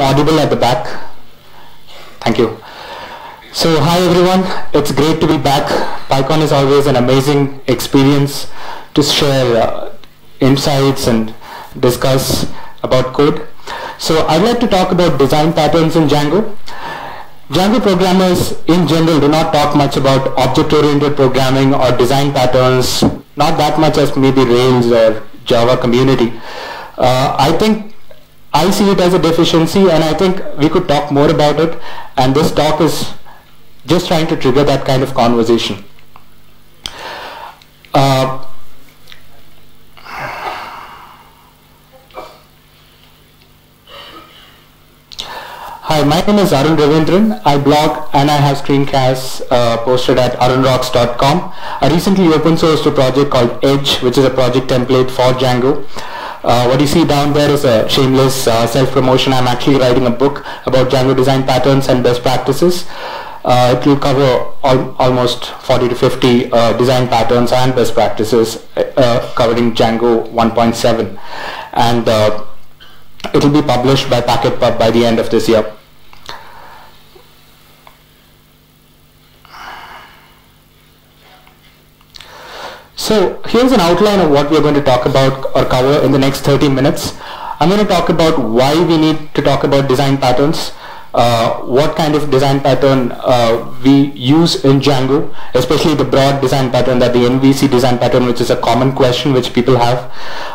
audible at the back? Thank you. So hi everyone, it's great to be back. PyCon is always an amazing experience to share uh, insights and discuss about code. So I'd like to talk about design patterns in Django. Django programmers in general do not talk much about object-oriented programming or design patterns, not that much as maybe Rails or Java community. Uh, I think I see it as a deficiency and I think we could talk more about it and this talk is just trying to trigger that kind of conversation. Uh, Hi, my name is Arun Ravindran. I blog and I have screencasts uh, posted at arunrocks.com. I recently open sourced a project called Edge, which is a project template for Django. Uh, what you see down there is a shameless uh, self-promotion. I'm actually writing a book about Django design patterns and best practices. Uh, it will cover al almost 40 to 50 uh, design patterns and best practices uh, covering Django 1.7 and it will be published by PacktPub by the end of this year. So here's an outline of what we're going to talk about or cover in the next 30 minutes. I'm going to talk about why we need to talk about design patterns, uh, what kind of design pattern uh, we use in Django, especially the broad design pattern that the MVC design pattern, which is a common question which people have.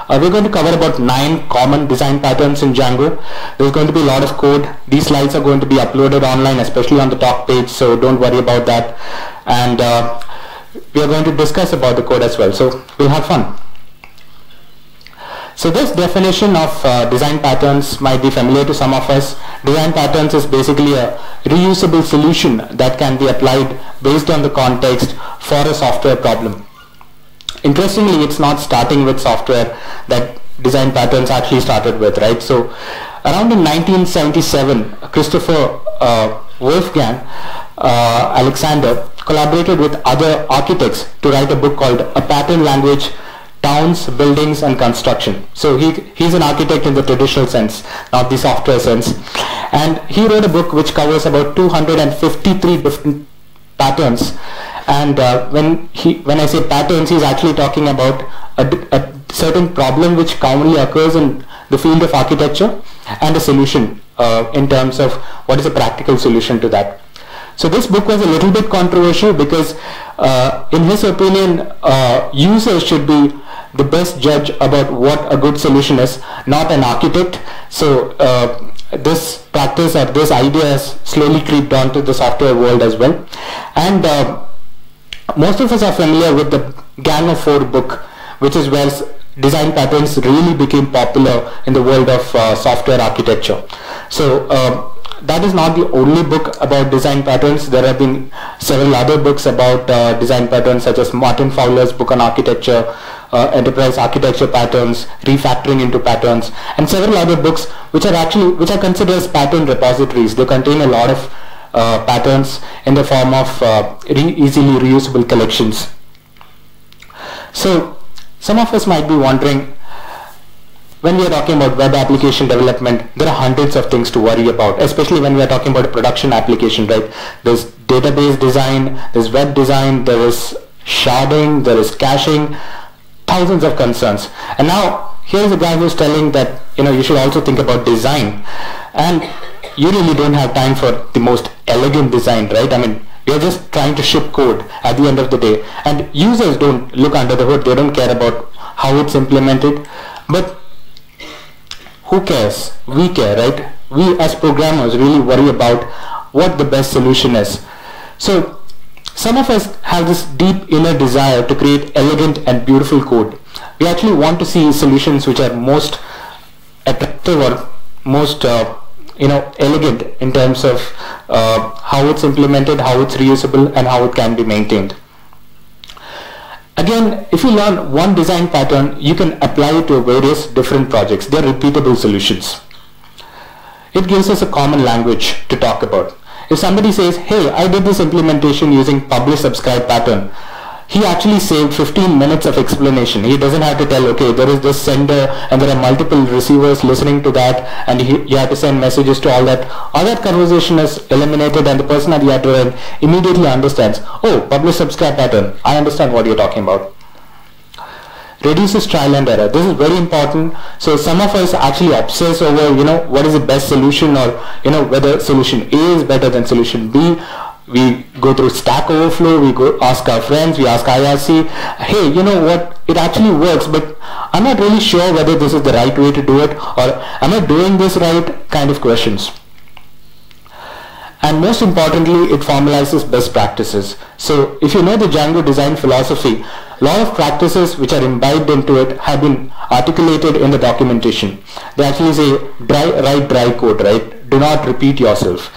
Uh, we're going to cover about nine common design patterns in Django. There's going to be a lot of code. These slides are going to be uploaded online, especially on the talk page, so don't worry about that. And uh, we are going to discuss about the code as well. So we'll have fun. So this definition of uh, design patterns might be familiar to some of us. Design patterns is basically a reusable solution that can be applied based on the context for a software problem. Interestingly, it's not starting with software that design patterns actually started with, right? So around in 1977, Christopher uh, Wolfgang uh, Alexander collaborated with other architects to write a book called A Pattern Language Towns, Buildings and Construction. So he, he's an architect in the traditional sense, not the software sense. And he wrote a book which covers about 253 different patterns. And uh, when, he, when I say patterns, he's actually talking about a, a certain problem which commonly occurs in the field of architecture and a solution uh, in terms of what is a practical solution to that. So this book was a little bit controversial because uh, in his opinion, uh, users should be the best judge about what a good solution is, not an architect. So uh, this practice or this idea has slowly creeped onto the software world as well. And uh, most of us are familiar with the Gang of Four book, which is where design patterns really became popular in the world of uh, software architecture. So uh, that is not the only book about design patterns. There have been several other books about uh, design patterns such as Martin Fowler's book on architecture, uh, enterprise architecture patterns, refactoring into patterns, and several other books which are actually which are considered as pattern repositories. They contain a lot of uh, patterns in the form of uh, re easily reusable collections. So some of us might be wondering when we are talking about web application development, there are hundreds of things to worry about, especially when we are talking about a production application, right? There's database design, there's web design, there is sharding, there is caching, thousands of concerns. And now here's a guy who's telling that, you know, you should also think about design. And you really don't have time for the most elegant design, right? I mean, you're just trying to ship code at the end of the day. And users don't look under the hood. They don't care about how it's implemented. But who cares? We care, right? We as programmers really worry about what the best solution is. So some of us have this deep inner desire to create elegant and beautiful code. We actually want to see solutions which are most attractive or most uh, you know elegant in terms of uh, how it's implemented, how it's reusable and how it can be maintained. Again, if you learn one design pattern, you can apply it to various different projects. They're repeatable solutions. It gives us a common language to talk about. If somebody says, hey, I did this implementation using publish subscribe pattern, he actually saved 15 minutes of explanation. He doesn't have to tell, okay, there is this sender and there are multiple receivers listening to that and he, you have to send messages to all that. All that conversation is eliminated and the person at the other end immediately understands, oh, publish subscribe pattern. I understand what you're talking about reduces trial and error. This is very important. So some of us actually obsess over, you know, what is the best solution or, you know, whether solution A is better than solution B. We go through Stack Overflow, we go ask our friends, we ask IRC, hey, you know what, it actually works, but I'm not really sure whether this is the right way to do it or am I doing this right kind of questions. And most importantly, it formalizes best practices. So if you know the Django design philosophy, a lot of practices which are imbibed into it have been articulated in the documentation. They actually say dry, write dry code, right? Do not repeat yourself.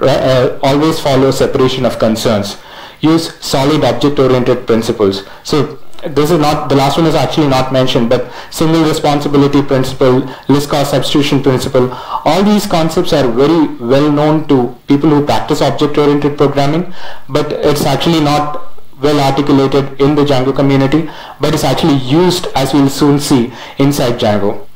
Uh, always follow separation of concerns. Use solid object-oriented principles. So this is not, the last one is actually not mentioned, but single responsibility principle, Liskov substitution principle, all these concepts are very well known to people who practice object-oriented programming, but it's actually not well articulated in the Django community, but it's actually used as we'll soon see inside Django.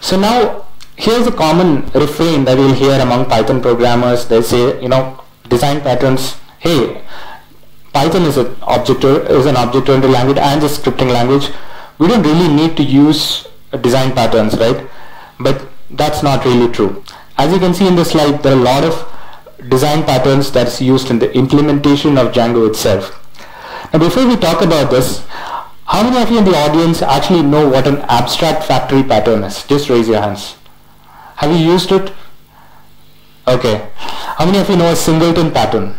So now here's a common refrain that we'll hear among Python programmers. They say, you know, design patterns, hey, Python is an object is an object-oriented language and a scripting language. We don't really need to use design patterns, right? But that's not really true. As you can see in the slide, there are a lot of design patterns that's used in the implementation of Django itself. Now before we talk about this, how many of you in the audience actually know what an abstract factory pattern is? Just raise your hands. Have you used it? Okay. How many of you know a singleton pattern?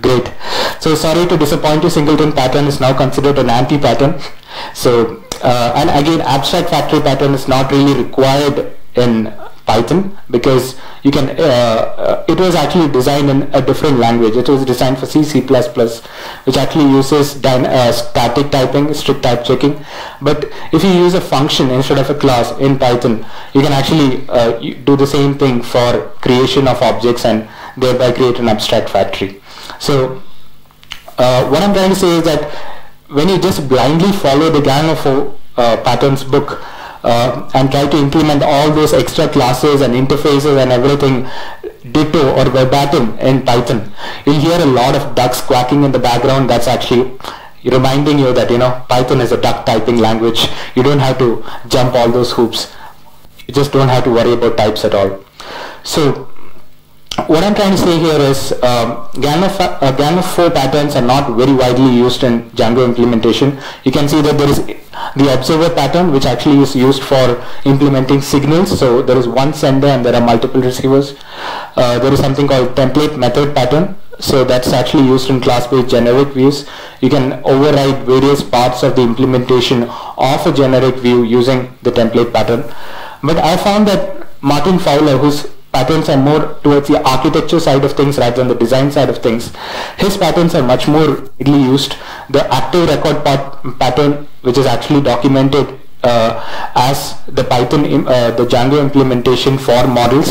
Great. So sorry to disappoint you, singleton pattern is now considered an anti-pattern. So, uh, and again, abstract factory pattern is not really required in Python because you can uh, uh, it was actually designed in a different language. It was designed for C C++ which actually uses uh, static typing strict type checking. But if you use a function instead of a class in Python you can actually uh, do the same thing for creation of objects and thereby create an abstract factory. So uh, what I'm trying to say is that when you just blindly follow the gang of uh, patterns book uh, and try to implement all those extra classes and interfaces and everything ditto or verbatim in Python. You'll hear a lot of ducks quacking in the background. That's actually reminding you that, you know, Python is a duck typing language. You don't have to jump all those hoops. You just don't have to worry about types at all. So what I'm trying to say here is um, of, uh, of 4 patterns are not very widely used in Django implementation. You can see that there is the observer pattern which actually is used for implementing signals. So there is one sender and there are multiple receivers. Uh, there is something called template method pattern. So that's actually used in class-based generic views. You can override various parts of the implementation of a generic view using the template pattern. But I found that Martin Fowler, who's patterns are more towards the architecture side of things rather than the design side of things. His patterns are much more widely used. The active record pattern, which is actually documented uh, as the Python, uh, the Django implementation for models,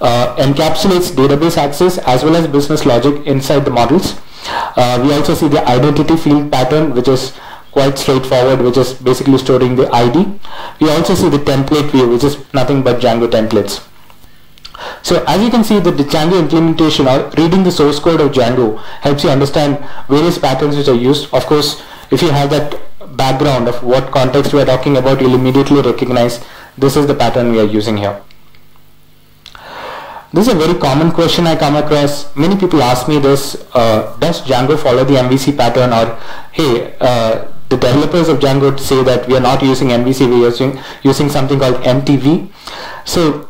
uh, encapsulates database access as well as business logic inside the models. Uh, we also see the identity field pattern, which is quite straightforward, which is basically storing the ID. We also see the template view, which is nothing but Django templates. So as you can see the Django implementation or reading the source code of Django helps you understand various patterns which are used. Of course, if you have that background of what context we are talking about, you'll immediately recognize this is the pattern we are using here. This is a very common question I come across. Many people ask me this, uh, does Django follow the MVC pattern or hey, uh, the developers of Django say that we are not using MVC, we are using, using something called MTV. So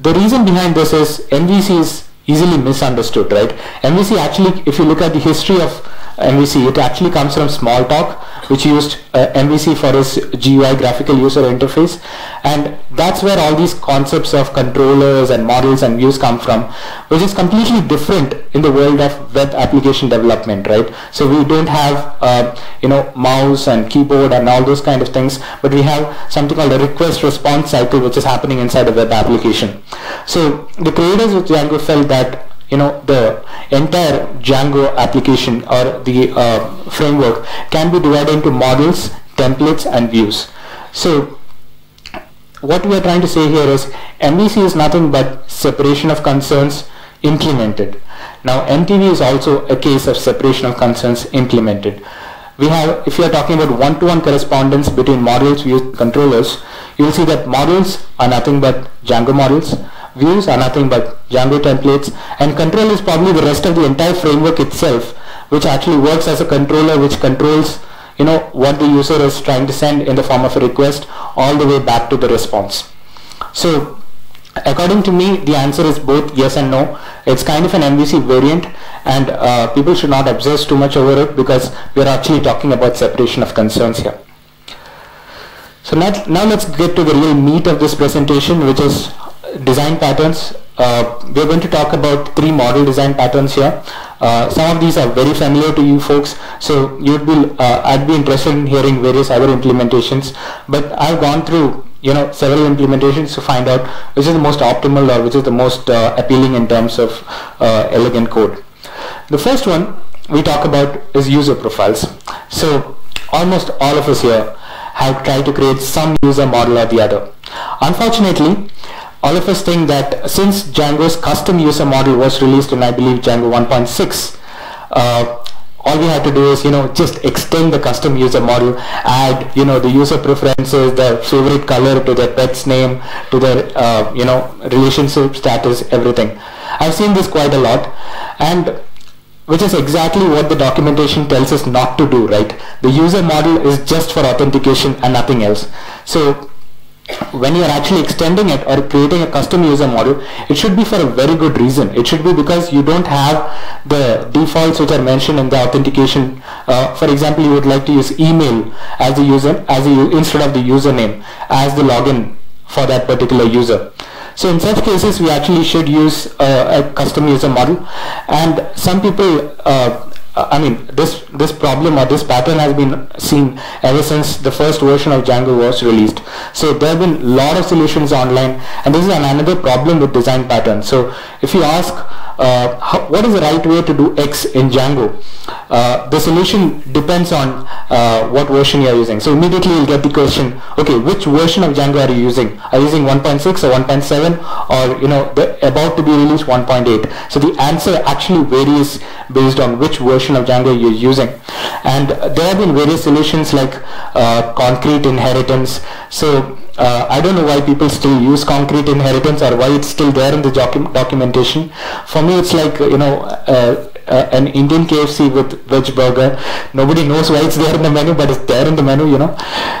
the reason behind this is MVC is easily misunderstood, right? MVC actually, if you look at the history of MVC, it actually comes from Smalltalk, which used uh, MVC for its GUI graphical user interface. And that's where all these concepts of controllers and models and views come from, which is completely different in the world of web application development, right? So we don't have, uh, you know, mouse and keyboard and all those kind of things, but we have something called a request response cycle, which is happening inside a web application. So the creators of Django felt that you know the entire Django application or the uh, framework can be divided into models, templates and views. So what we are trying to say here is MVC is nothing but separation of concerns implemented. Now MTV is also a case of separation of concerns implemented. We have, if you are talking about one-to-one -one correspondence between models, views, controllers, you will see that models are nothing but Django models, views are nothing but Django templates, and control is probably the rest of the entire framework itself, which actually works as a controller which controls you know what the user is trying to send in the form of a request all the way back to the response. So according to me the answer is both yes and no it's kind of an MVC variant and uh, people should not obsess too much over it because we are actually talking about separation of concerns here so now, now let's get to the real meat of this presentation which is design patterns uh, we're going to talk about three model design patterns here. Uh, some of these are very familiar to you folks, so you'd be, uh, I'd be interested in hearing various other implementations. But I've gone through, you know, several implementations to find out which is the most optimal or which is the most uh, appealing in terms of uh, elegant code. The first one we talk about is user profiles. So almost all of us here have tried to create some user model or the other. Unfortunately, all of us think that since Django's custom user model was released in I believe Django 1.6 uh, all we have to do is you know just extend the custom user model add you know the user preferences their favorite color to their pet's name to their uh, you know relationship status everything. I've seen this quite a lot and which is exactly what the documentation tells us not to do right? The user model is just for authentication and nothing else. So when you are actually extending it or creating a custom user model, it should be for a very good reason. It should be because you don't have the defaults which are mentioned in the authentication. Uh, for example, you would like to use email as the user, as the instead of the username as the login for that particular user. So in such cases, we actually should use uh, a custom user model. And some people uh, uh, I mean, this this problem or this pattern has been seen ever since the first version of Django was released. So there have been a lot of solutions online, and this is another problem with design patterns. So if you ask uh, how, what is the right way to do X in Django, uh, the solution depends on uh, what version you are using. So immediately you'll get the question, okay, which version of Django are you using? Are you using 1.6 or 1.7 or you know the about to be released 1.8? So the answer actually varies based on which version of Django you're using. And there have been various solutions like uh, concrete inheritance. So uh, I don't know why people still use concrete inheritance or why it's still there in the docu documentation. For me, it's like, you know, uh, uh, an Indian KFC with veg burger. Nobody knows why it's there in the menu, but it's there in the menu, you know.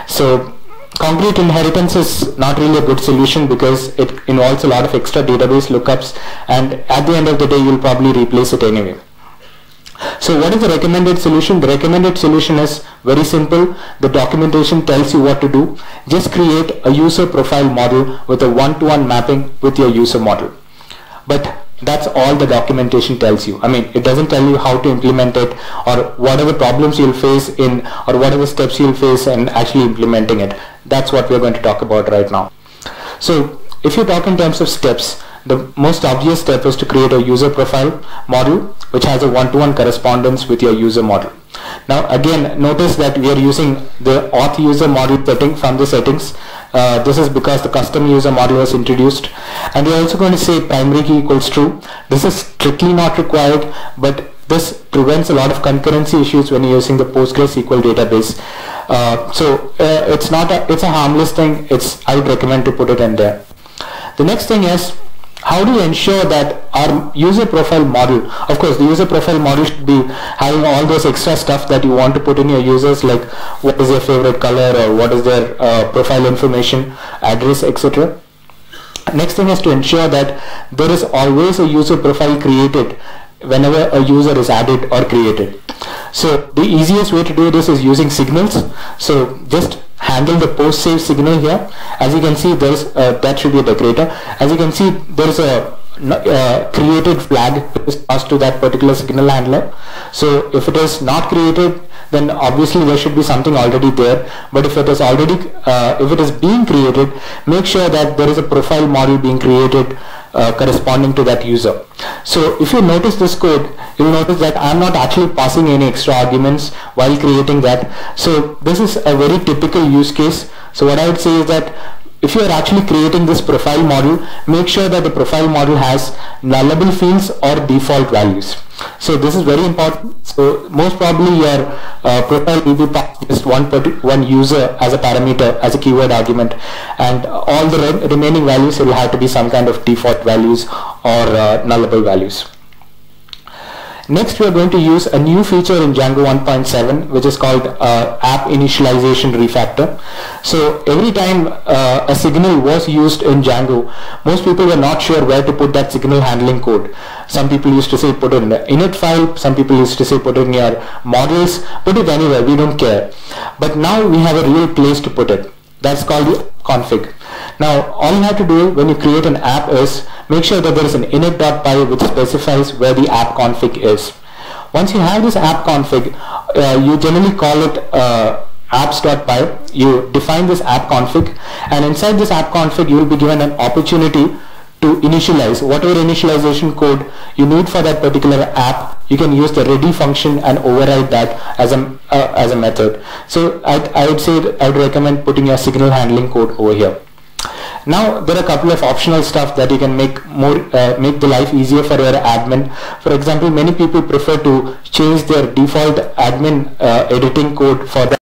So concrete inheritance is not really a good solution because it involves a lot of extra database lookups and at the end of the day, you'll probably replace it anyway. So what is the recommended solution? The recommended solution is very simple. The documentation tells you what to do. Just create a user profile model with a one-to-one -one mapping with your user model. But that's all the documentation tells you. I mean, it doesn't tell you how to implement it or whatever problems you'll face in or whatever steps you'll face in actually implementing it. That's what we're going to talk about right now. So if you talk in terms of steps, the most obvious step is to create a user profile model which has a one-to-one -one correspondence with your user model. Now again notice that we are using the auth user model setting from the settings. Uh, this is because the custom user model was introduced and we're also going to say primary key equals true. This is strictly not required but this prevents a lot of concurrency issues when you're using the PostgreSQL database. Uh, so uh, it's not a, it's a harmless thing. It's I would recommend to put it in there. The next thing is how do you ensure that our user profile model, of course the user profile model should be having all those extra stuff that you want to put in your users like what is their favorite color or what is their uh, profile information, address, etc. Next thing is to ensure that there is always a user profile created whenever a user is added or created. So the easiest way to do this is using signals. So just handle the post save signal here. As you can see there's that should be a decorator. As you can see there is a uh, created flag passed to that particular signal handler. So if it is not created then obviously there should be something already there. But if it is already uh, if it is being created make sure that there is a profile model being created uh, corresponding to that user. So if you notice this code, you will notice that I'm not actually passing any extra arguments while creating that. So this is a very typical use case. So what I would say is that if you are actually creating this profile model, make sure that the profile model has nullable fields or default values. So this is very important. So most probably your uh, profile will be passed just one one user as a parameter, as a keyword argument, and all the re remaining values will have to be some kind of default values or uh, nullable values. Next, we are going to use a new feature in Django 1.7, which is called uh, App Initialization Refactor. So every time uh, a signal was used in Django, most people were not sure where to put that signal handling code. Some people used to say put it in the init file, some people used to say put it in your models, put it anywhere, we don't care. But now we have a real place to put it. That's called the config. Now, all you have to do when you create an app is make sure that there is an init.py which specifies where the app config is. Once you have this app config, uh, you generally call it uh, apps.py. You define this app config and inside this app config you will be given an opportunity to initialize whatever initialization code you need for that particular app you can use the ready function and override that as a uh, as a method so I, I would say I would recommend putting your signal handling code over here now there are a couple of optional stuff that you can make more uh, make the life easier for your admin. For example, many people prefer to change their default admin uh, editing code for the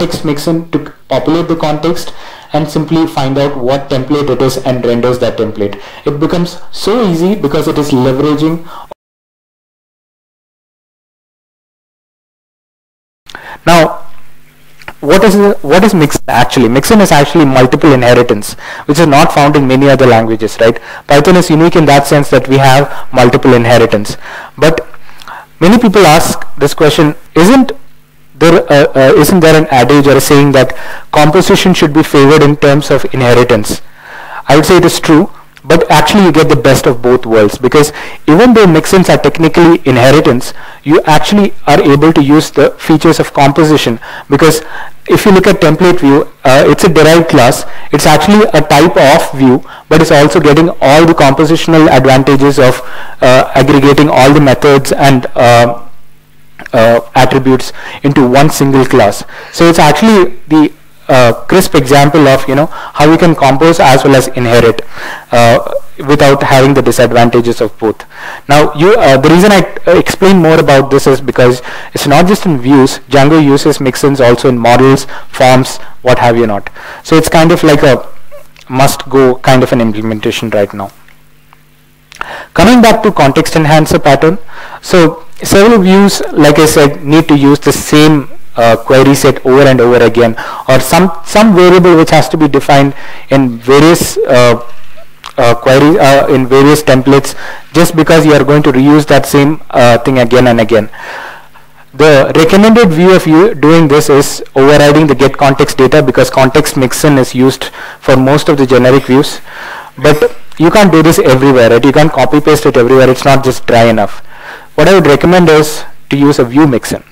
context mixin to populate the context and simply find out what template it is and renders that template. It becomes so easy because it is leveraging Now, what is what is mixin actually? Mixin is actually multiple inheritance, which is not found in many other languages, right? Python is unique in that sense that we have multiple inheritance. But many people ask this question: Isn't there uh, uh, isn't there an adage or a saying that composition should be favored in terms of inheritance? I would say it is true, but actually you get the best of both worlds because even though mixins are technically inheritance, you actually are able to use the features of composition because if you look at template view, uh, it's a derived class. It's actually a type of view, but it's also getting all the compositional advantages of uh, aggregating all the methods and uh, uh attributes into one single class. So it's actually the uh, crisp example of you know how we can compose as well as inherit uh, without having the disadvantages of both. Now, you uh, the reason I uh, explain more about this is because it's not just in views. Django uses mixins also in models, forms, what have you not. So it's kind of like a must-go kind of an implementation right now. Coming back to context enhancer pattern, so several views, like I said, need to use the same uh, query set over and over again or some some variable which has to be defined in various uh, uh, query uh, in various templates just because you are going to reuse that same uh, thing again and again. The recommended view of you doing this is overriding the get context data because context mixin is used for most of the generic views. But you can't do this everywhere right? You can't copy paste it everywhere. It's not just dry enough what I would recommend is to use a view mixin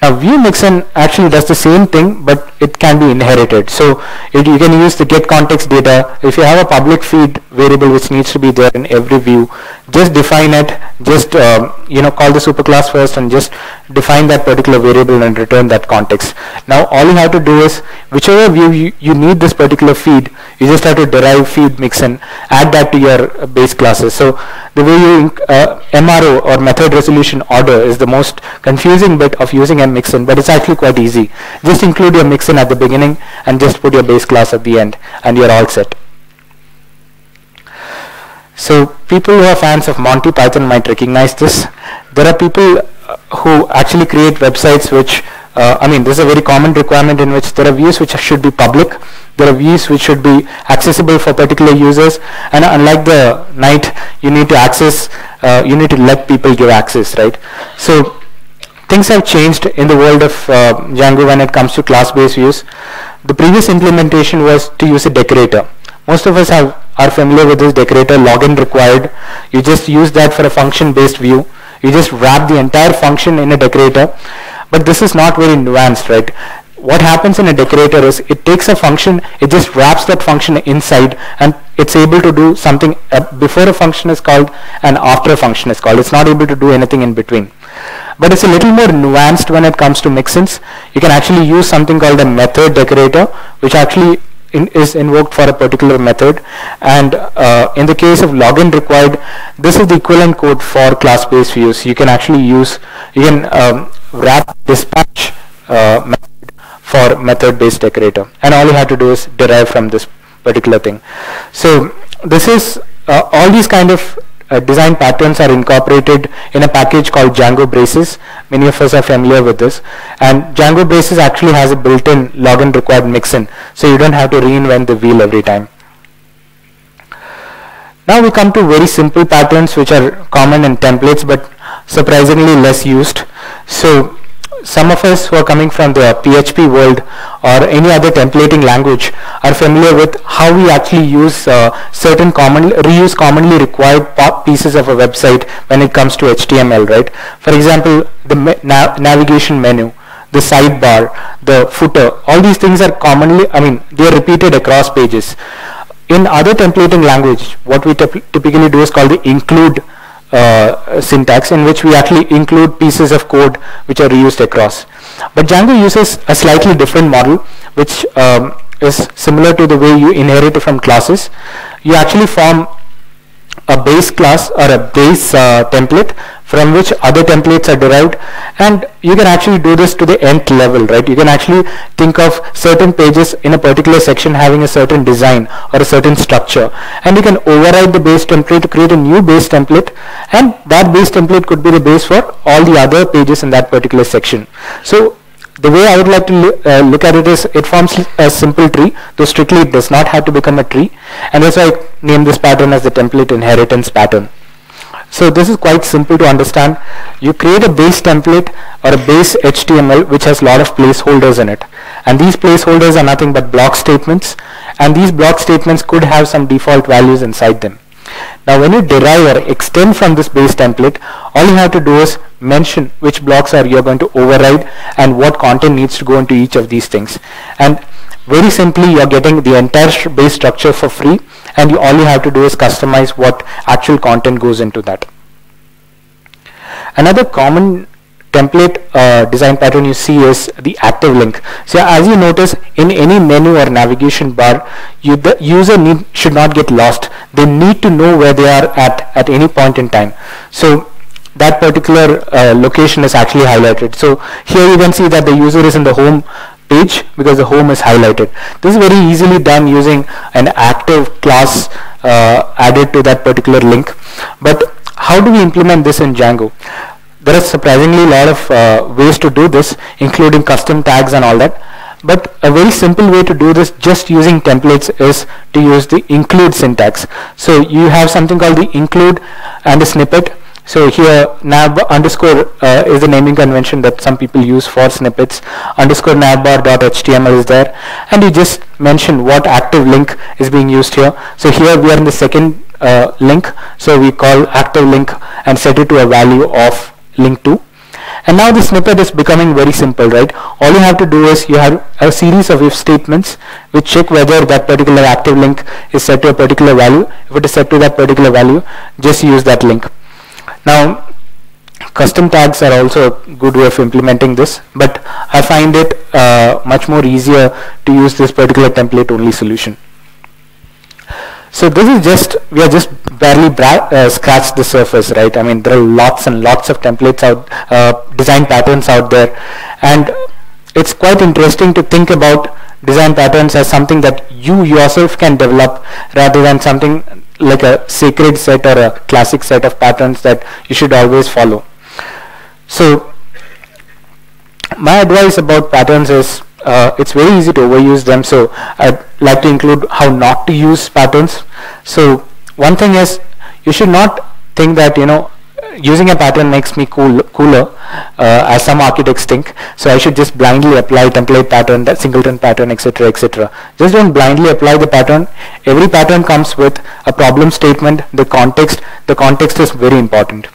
now view mixin actually does the same thing but it can be inherited. So it, you can use the get context data. If you have a public feed variable which needs to be there in every view, just define it, just um, you know call the superclass first and just define that particular variable and return that context. Now all you have to do is whichever view you, you need this particular feed, you just have to derive feed mixin, add that to your base classes. So the way you uh, MRO or method resolution order is the most confusing bit of using a mixin, but it's actually quite easy. Just include your mixin at the beginning and just put your base class at the end and you're all set. So people who are fans of Monty Python might recognize this. There are people uh, who actually create websites which uh, I mean, this is a very common requirement in which there are views which should be public, there are views which should be accessible for particular users, and unlike the knight, you need to access, uh, you need to let people give access, right? So things have changed in the world of uh, Django when it comes to class-based views. The previous implementation was to use a decorator. Most of us have, are familiar with this decorator, login required. You just use that for a function-based view. You just wrap the entire function in a decorator but this is not very nuanced, right? What happens in a decorator is it takes a function, it just wraps that function inside and it's able to do something uh, before a function is called and after a function is called. It's not able to do anything in between. But it's a little more nuanced when it comes to mixins. You can actually use something called a method decorator, which actually in, is invoked for a particular method. And uh, in the case of login required this is the equivalent code for class-based views. You can actually use you can um, wrap dispatch uh, method for method-based decorator. And all you have to do is derive from this particular thing. So this is uh, all these kind of uh, design patterns are incorporated in a package called Django Braces. Many of us are familiar with this. And Django Braces actually has a built-in login required mixin, so you don't have to reinvent the wheel every time. Now we come to very simple patterns which are common in templates but surprisingly less used. So some of us who are coming from the PHP world or any other templating language are familiar with how we actually use uh, certain common reuse commonly required pieces of a website when it comes to HTML, right? For example, the na navigation menu, the sidebar, the footer, all these things are commonly, I mean, they are repeated across pages. In other templating language, what we typically do is called the include uh, syntax in which we actually include pieces of code which are reused across. But Django uses a slightly different model which um, is similar to the way you inherit from classes. You actually form a base class or a base uh, template from which other templates are derived. And you can actually do this to the nth level right? You can actually think of certain pages in a particular section having a certain design or a certain structure. And you can override the base template to create a new base template. And that base template could be the base for all the other pages in that particular section. So the way I would like to uh, look at it is it forms a simple tree though strictly it does not have to become a tree and that's why I name this pattern as the template inheritance pattern. So this is quite simple to understand. You create a base template or a base HTML which has a lot of placeholders in it and these placeholders are nothing but block statements and these block statements could have some default values inside them. Now when you derive or extend from this base template, all you have to do is mention which blocks are you are going to override and what content needs to go into each of these things. And very simply you're getting the entire base structure for free and you all you have to do is customize what actual content goes into that. Another common template uh, design pattern you see is the active link. So as you notice in any menu or navigation bar, you, the user need, should not get lost. They need to know where they are at at any point in time. So that particular uh, location is actually highlighted. So here you can see that the user is in the home page because the home is highlighted. This is very easily done using an active class uh, added to that particular link. But how do we implement this in Django? There are surprisingly a lot of uh, ways to do this including custom tags and all that. But a very simple way to do this just using templates is to use the include syntax. So you have something called the include and a snippet. So here nav underscore uh, is the naming convention that some people use for snippets. Underscore navbar.html is there. And you just mention what active link is being used here. So here we are in the second uh, link. So we call active link and set it to a value of link to and now the snippet is becoming very simple right? All you have to do is you have a series of if statements which check whether that particular active link is set to a particular value. If it is set to that particular value just use that link. Now custom tags are also a good way of implementing this but I find it uh, much more easier to use this particular template only solution so this is just, we are just barely uh, scratched the surface, right? I mean, there are lots and lots of templates out, uh, design patterns out there. And it's quite interesting to think about design patterns as something that you yourself can develop rather than something like a sacred set or a classic set of patterns that you should always follow. So my advice about patterns is uh, it's very easy to overuse them so I'd like to include how not to use patterns. So one thing is you should not think that you know using a pattern makes me cool, cooler uh, as some architects think. So I should just blindly apply template pattern that singleton pattern etc etc just don't blindly apply the pattern. Every pattern comes with a problem statement. The context the context is very important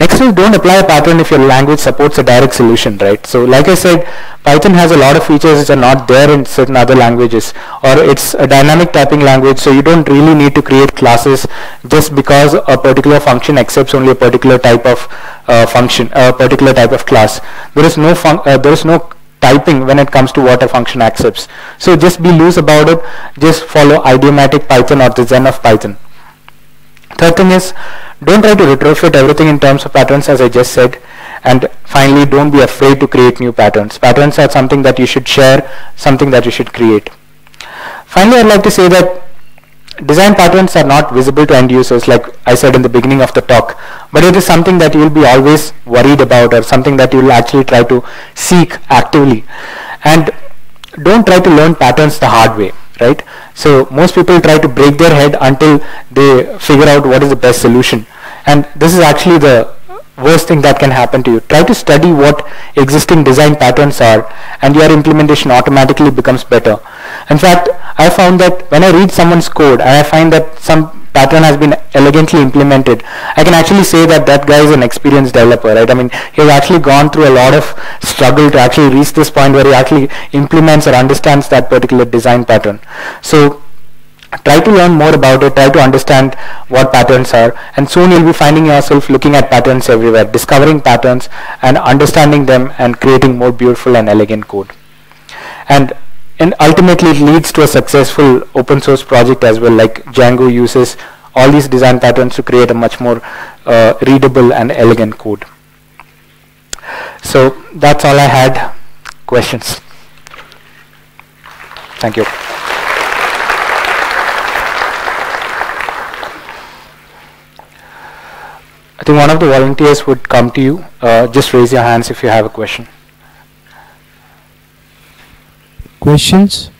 Next is don't apply a pattern if your language supports a direct solution, right? So like I said, Python has a lot of features which are not there in certain other languages or it's a dynamic typing language so you don't really need to create classes just because a particular function accepts only a particular type of uh, function, a particular type of class. There is no uh, there is no typing when it comes to what a function accepts. So just be loose about it. Just follow idiomatic Python or the Zen of Python. Third thing is don't try to retrofit everything in terms of patterns as I just said. And finally, don't be afraid to create new patterns. Patterns are something that you should share, something that you should create. Finally, I'd like to say that design patterns are not visible to end users like I said in the beginning of the talk, but it is something that you will be always worried about or something that you will actually try to seek actively. And don't try to learn patterns the hard way right? So most people try to break their head until they figure out what is the best solution. And this is actually the worst thing that can happen to you. Try to study what existing design patterns are and your implementation automatically becomes better. In fact i found that when i read someone's code and i find that some pattern has been elegantly implemented, I can actually say that that guy is an experienced developer, right? I mean, he has actually gone through a lot of struggle to actually reach this point where he actually implements or understands that particular design pattern. So try to learn more about it, try to understand what patterns are, and soon you'll be finding yourself looking at patterns everywhere, discovering patterns and understanding them and creating more beautiful and elegant code. And and ultimately it leads to a successful open source project as well like Django uses all these design patterns to create a much more uh, readable and elegant code. So that's all I had. Questions? Thank you. I think one of the volunteers would come to you. Uh, just raise your hands if you have a question. Questions?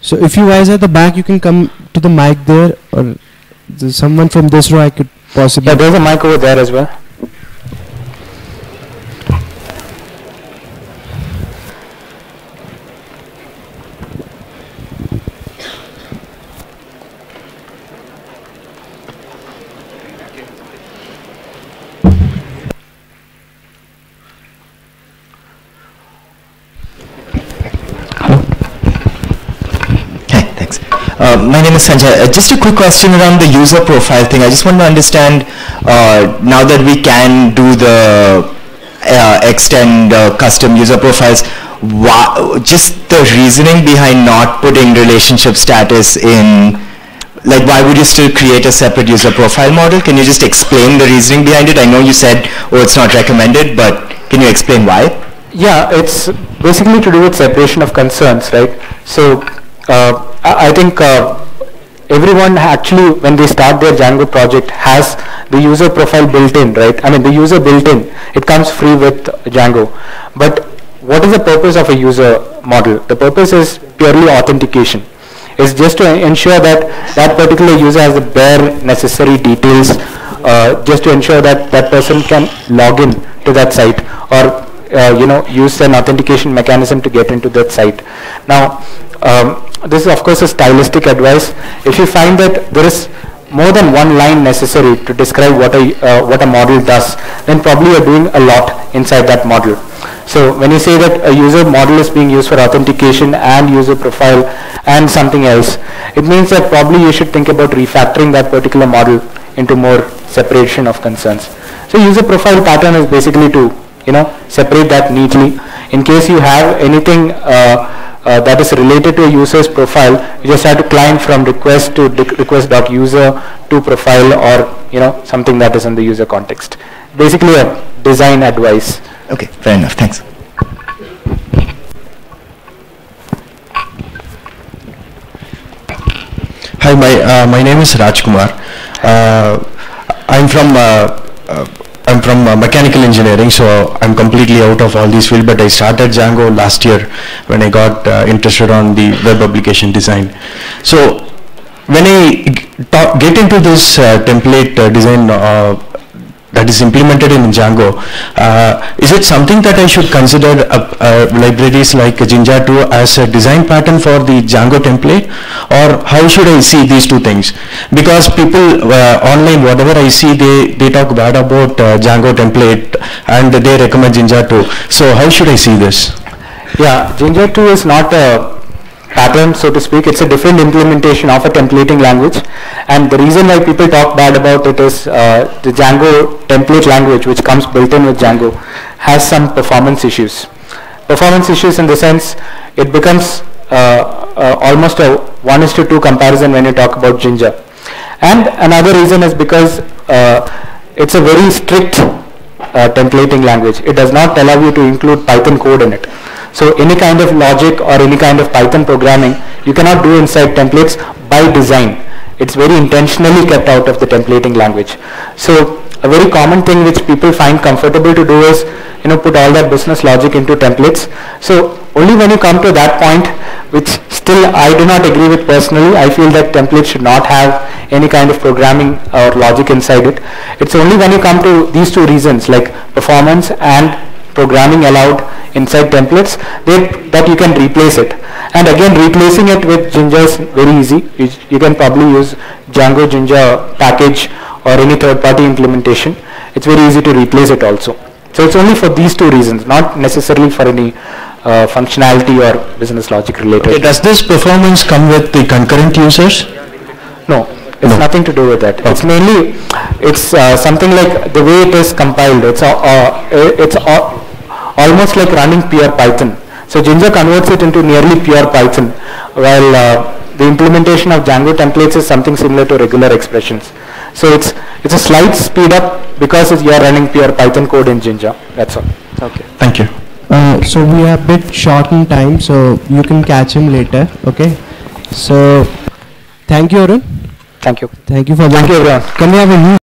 So if you guys at the back, you can come to the mic there, or someone from this row I could possibly. Yeah, there's a mic over there as well. Sanjay. Uh, just a quick question around the user profile thing. I just want to understand uh, now that we can do the uh, extend custom user profiles, why, just the reasoning behind not putting relationship status in like why would you still create a separate user profile model? Can you just explain the reasoning behind it? I know you said, oh, it's not recommended, but can you explain why? Yeah, it's basically to do with separation of concerns, right? So uh, I think uh, everyone actually when they start their Django project has the user profile built in, right? I mean the user built in, it comes free with Django. But what is the purpose of a user model? The purpose is purely authentication. It's just to ensure that that particular user has the bare necessary details uh, just to ensure that that person can log in to that site or uh, you know use an authentication mechanism to get into that site. Now um, this is of course a stylistic advice. If you find that there is more than one line necessary to describe what a, uh, what a model does, then probably you're doing a lot inside that model. So when you say that a user model is being used for authentication and user profile and something else, it means that probably you should think about refactoring that particular model into more separation of concerns. So user profile pattern is basically to you know separate that neatly. In case you have anything uh, uh, that is related to a user's profile, you just have to climb from request to request.user to profile or you know something that is in the user context. Basically a design advice. Okay, fair enough. Thanks. Hi, my uh, my name is Rajkumar. Uh, I'm from uh, uh I'm from uh, mechanical engineering, so I'm completely out of all these fields, but I started Django last year when I got uh, interested on the web application design. So when I get into this uh, template uh, design uh, that is implemented in Django. Uh, is it something that I should consider uh, uh, libraries like Jinja 2 as a design pattern for the Django template or how should I see these two things? Because people uh, online, whatever I see, they, they talk bad about uh, Django template and they recommend Jinja 2. So how should I see this? Yeah, Jinja 2 is not a pattern, so to speak. It's a different implementation of a templating language. And the reason why people talk bad about it is uh, the Django template language, which comes built in with Django, has some performance issues. Performance issues in the sense it becomes uh, uh, almost a 1 is to 2 comparison when you talk about Jinja. And another reason is because uh, it's a very strict uh, templating language. It does not allow you to include Python code in it. So any kind of logic or any kind of Python programming you cannot do inside templates by design. It's very intentionally kept out of the templating language. So a very common thing which people find comfortable to do is you know put all that business logic into templates. So only when you come to that point which still I do not agree with personally, I feel that templates should not have any kind of programming or logic inside it. It's only when you come to these two reasons like performance and programming allowed inside templates that you can replace it. And again, replacing it with Jinja is very easy. You, you can probably use Django Jinja package or any third-party implementation. It's very easy to replace it also. So it's only for these two reasons, not necessarily for any uh, functionality or business logic related. Okay, does this performance come with the concurrent users? No, it's no. nothing to do with that. Okay. It's mainly, it's uh, something like the way it is compiled. It's uh, uh it's uh, almost like running pure Python. So Jinja converts it into nearly pure Python, while uh, the implementation of Django templates is something similar to regular expressions. So it's it's a slight speed up because you are running pure Python code in Jinja. That's all. Okay. Thank you. Uh, so we are a bit short in time, so you can catch him later. Okay. So thank you, Arun. Thank you. Thank you for Thank you, everyone. Can we have a huge